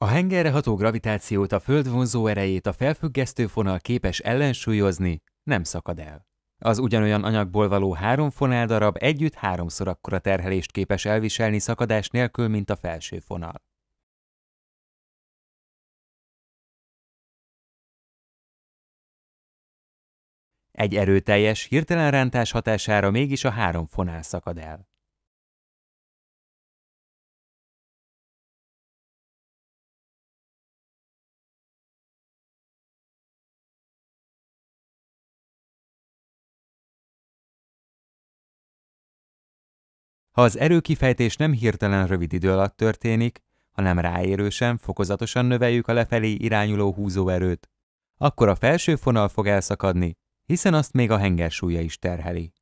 A hengerre ható gravitációt, a föld vonzó erejét a felfüggesztő fonal képes ellensúlyozni, nem szakad el. Az ugyanolyan anyagból való három fonáldarab együtt háromszor akkora terhelést képes elviselni szakadás nélkül, mint a felső fonal. Egy erőteljes, hirtelen rántás hatására mégis a három fonál szakad el. Ha az erőkifejtés nem hirtelen rövid idő alatt történik, hanem ráérősen, fokozatosan növeljük a lefelé irányuló húzóerőt, akkor a felső fonal fog elszakadni, hiszen azt még a henger súlya is terheli.